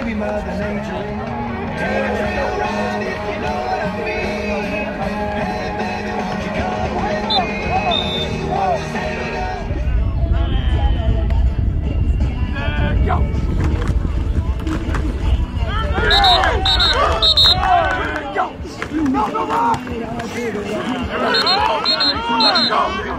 baby mother nature. Go! Go! Go! Go! Go! Go! Go!